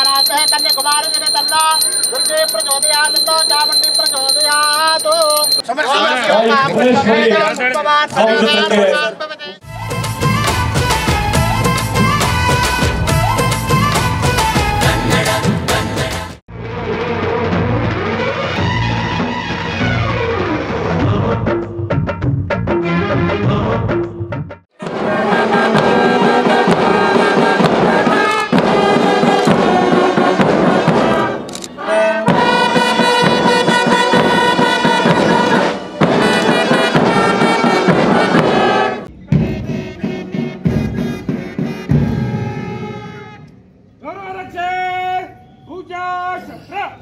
ध्यानात कन्याकुमारी तन्नो दुर्गे प्रचोदयात चामुंडी प्रचोदयात समर्थ hacia atrás.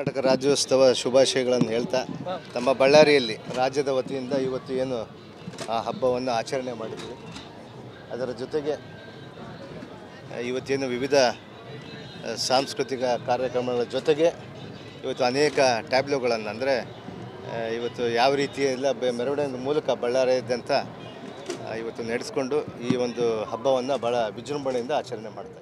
Karnataka Rajyotsava ಶುಭಾಶಯಗಳನ್ನು ಹೇಳ್ತಾ ತಮ್ಮ ಬಳ್ಳಾರಿಯಲ್ಲಿ ರಾಜ್ಯದ ವತಿಯಿಂದ ಇವತ್ತು ಏನು ಆ ಹಬ್ಬವನ್ನು ಆಚರಣೆ ಮಾಡಿದ್ವಿ. ಅದರ ಜೊತೆಗೆ ಇವತ್ತೇನು ವಿವಿಧ ಸಾಂಸ್ಕೃತಿಕ ಕಾರ್ಯಕ್ರಮಗಳ ಜೊತೆಗೆ ಇವತ್ತು ಅನೇಕ ಟ್ಯಾಬ್ಲೋಗಳನ್ನು, ಅಂದರೆ ಇವತ್ತು ಯಾವ ರೀತಿ ರೀತಿಯೆಲ್ಲ ಮೆರವಣಿಗೆ ಮೂಲಕ ಬಳ್ಳಾರಿಯಾದ್ಯಂತ ಇವತ್ತು ನಡೆಸ್ಕೊಂಡು ಈ ಒಂದು ಹಬ್ಬವನ್ನು ಭಾಳ ವಿಜೃಂಭಣೆಯಿಂದ ಆಚರಣೆ ಮಾಡ್ತಾ